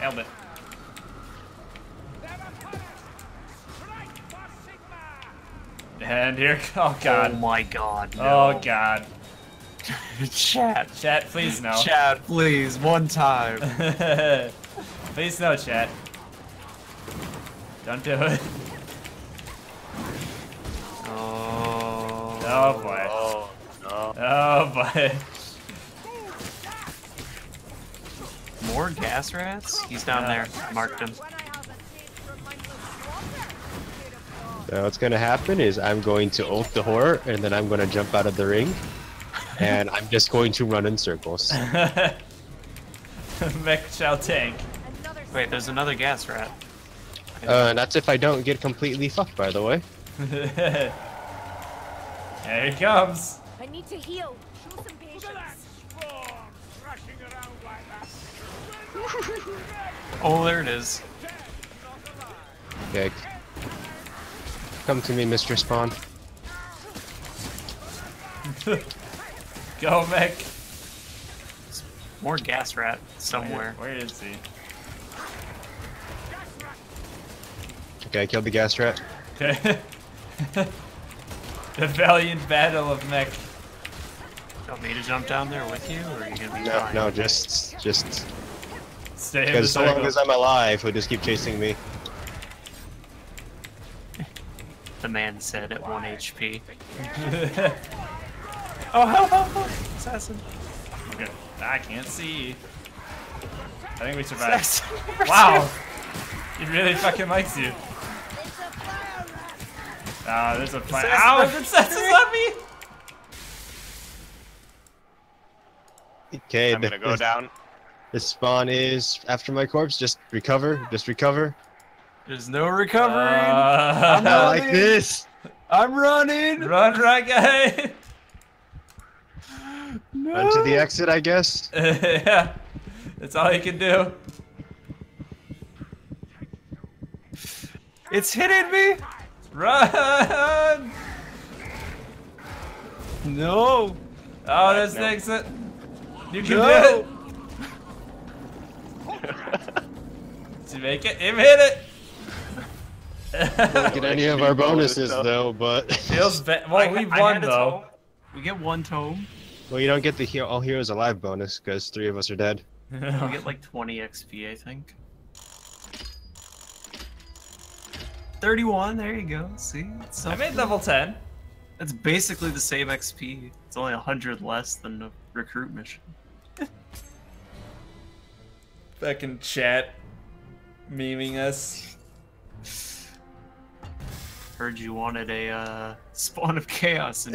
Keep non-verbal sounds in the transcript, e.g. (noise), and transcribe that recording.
Nailed it. And here, oh (laughs) Oh god. Oh my god. Oh god. (laughs) Chat. Chat, please no. (laughs) Chat, please, one time. please no, chat. Don't do it. Oh. Oh boy. Oh, no. Oh boy. More gas rats? He's down Yeah. there. Marked him. So what's gonna happen is I'm going to ult the horror, and then I'm gonna jump out of the ring, and I'm just going to run in circles. (laughs) Mech shall tank. Wait, there's another gas rat. Uh, and that's if I don't get completely fucked, by the way. (laughs) Here he comes. I need to heal. Show some patience. Oh, there it is. Okay. Come to me, Mr. Spawn. (laughs) Go, Mech. More gas rat somewhere. Where is he? Okay, I killed the gas rat. Okay. (laughs) the valiant battle of Mech. You want me to jump down there with you, or are you gonna be No, fine? no, just, just Stay in the because so long as I'm alive, he'll just keep chasing me. The man said at 1 HP. (laughs) Oh, help, help, help! Assassin. okay. I can't see. I think we survived. Assassin. (laughs) Wow. He really fucking likes you. Ah, there's a fire. Assassin Ow, number the assassin's (laughs) three. on me! Okay, I'm gonna go down. The spawn is after my corpse. Just recover. Just recover. There's no recovering. Uh, Not (laughs) like this. I'm running. run, right guy! (laughs) No. Run to the exit, I guess. (laughs) yeah. That's all you can do. It's hitting me. Run! No. Oh, there's no. the exit. You can No. do it. You make it? You made it! Don't get any of our bonuses though, but (laughs) Feels bad. I- Well, we I won though. We get one tome. well, you don't get the he- all heroes alive bonus because three of us are dead. We (laughs) get like 20 XP, I think. 31, there you go. See? It's I made level 10. That's basically the same XP. It's only 100 less than a recruit mission. Back in chat, memeing us. Heard you wanted a uh, (laughs) spawn of chaos in